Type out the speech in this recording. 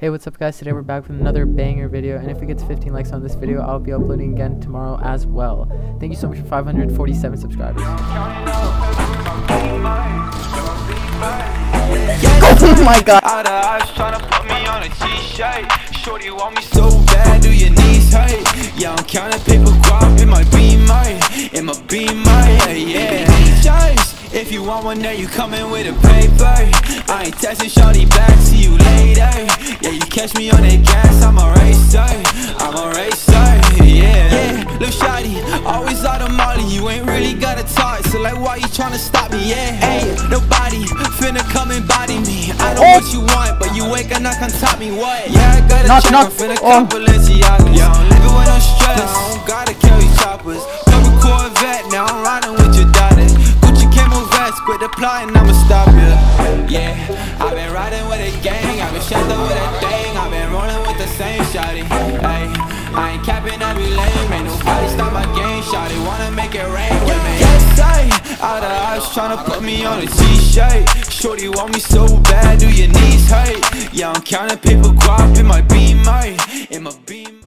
Hey, what's up guys? Today we're back with another banger video, and if we get to 15 likes on this video, I'll be uploading again tomorrow as well. Thank you so much for 547 subscribers. Oh my god. Out of eyes tryna put me on a t-shirt Shorty want me so bad, do your knees hurt? Yeah, I'm counting paper guap in my beamer In my beamer, yeah, yeah If you want one, then you coming with a paper I ain't texting shorty back, see you later Yeah, you catch me on that gas, I'm a racer I'm a racer, yeah Yeah, little shawty, always out of molly You ain't really got to talk, so like why you tryna stop me, yeah Hey, nobody finna come and body me I know what you want, but you ain't gonna come top me, what? Yeah, I got a Knock, check, knock. I'm finna Oh. come Balenciaga Yeah, I'm living with no stress I don't gotta carry choppers Double Corvette, now I'm riding plotting, I'ma stop ya. Yeah, I've been riding with a gang I've been up with a thing I've been rolling with the same shawty. Ay, I ain't capping, I be lame Ain't nobody stop my game Shawty wanna make it rain with me. Yes, I, out of eyes tryna put me on a t-shirt. Shorty want me so bad, do your knees hurt? Yeah, I'm counting paper guap in my beamer In my